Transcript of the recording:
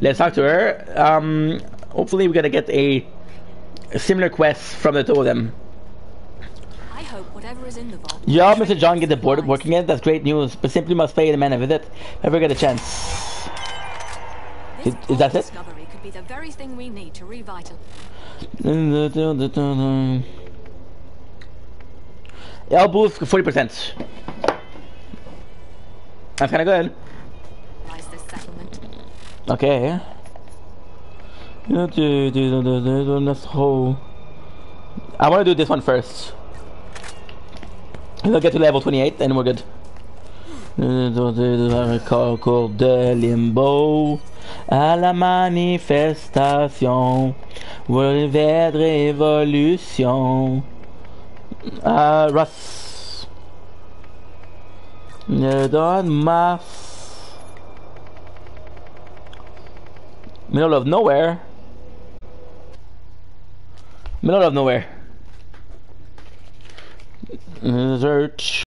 Let's talk to her. Um, hopefully we're gonna get a, a similar quest from the two of them. I hope whatever is in the vault. Yeah, Mr. John, get the board working yet. That's great news. But simply must pay the man a visit. Never get a chance. This Is- is that it? discovery could be the very thing we need to revitalize. I'll boost 40%. That's kinda good. Okay. Let's hold. I want to do this one first. We'll get to level 28 and we're good. Cours de limbo à la manifestation vers révolution. Ah, Russ. Ne donne Mars. Middle of nowhere. Middle of nowhere. Search.